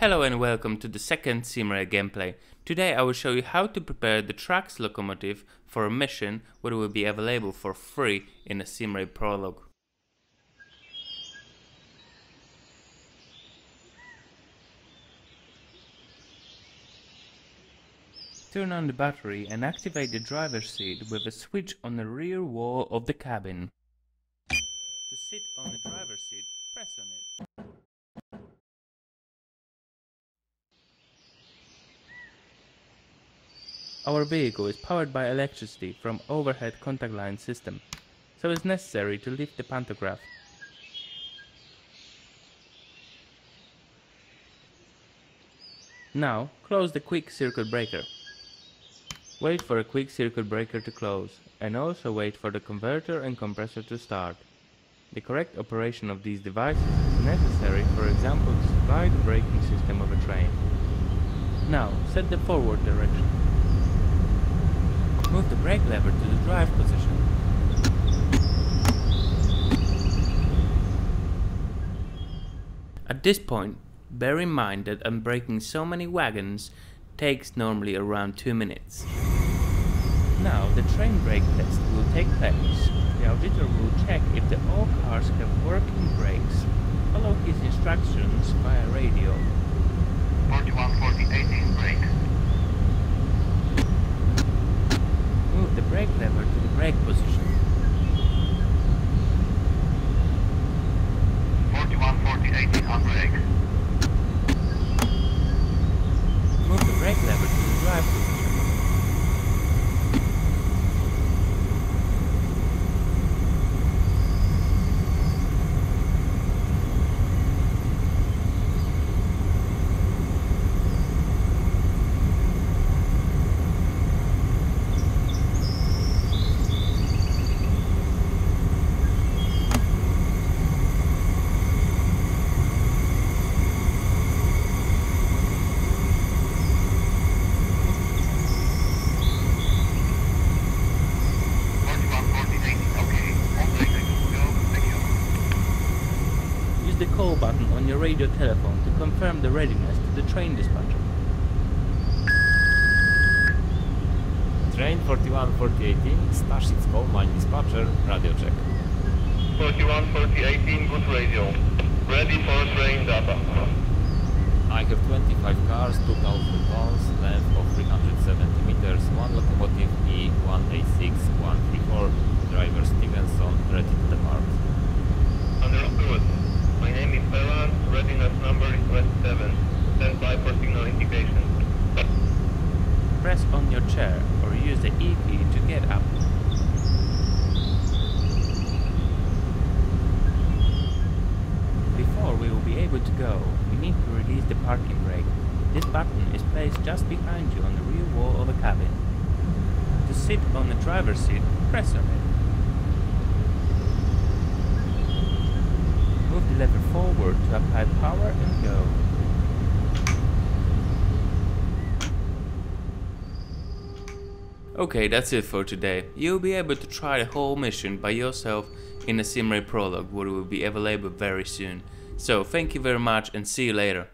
Hello and welcome to the second SimRail gameplay. Today I will show you how to prepare the Traxx locomotive for a mission it will be available for free in a SimRail prologue. Turn on the battery and activate the driver's seat with a switch on the rear wall of the cabin. To sit on the driver's seat, press on it. Our vehicle is powered by electricity from overhead contact line system, so it's necessary to lift the pantograph. Now, close the quick circuit breaker. Wait for a quick circuit breaker to close, and also wait for the converter and compressor to start. The correct operation of these devices is necessary, for example, to supply the braking system of a train. Now, set the forward direction. Move the brake lever to the drive position. At this point, bear in mind that unbraking so many wagons takes normally around 2 minutes. Now the train brake test will take place. The auditor will check if the all cars have working brakes. Follow his instructions via radio. 4140 18 brake. Move the brake lever to the brake position. 4140 18 on brake. Move the brake lever to the drive position. Use the call button on your radio telephone to confirm the readiness to the train dispatcher. Train 414018, Starship Call Mine Dispatcher, radio check. 4140 good radio. Ready for train data. I have 25 cars, 2000 tons, length of 370 meters, one locomotive E186-134, driver Stevenson, ready Press on your chair or use the E key to get up. Before we will be able to go, we need to release the parking brake. This button is placed just behind you on the rear wall of the cabin. To sit on the driver's seat, press on it. Move the lever forward to apply power and go. Okay, that's it for today. You'll be able to try the whole mission by yourself in a SimRail prologue, which will be available very soon. So, thank you very much and see you later.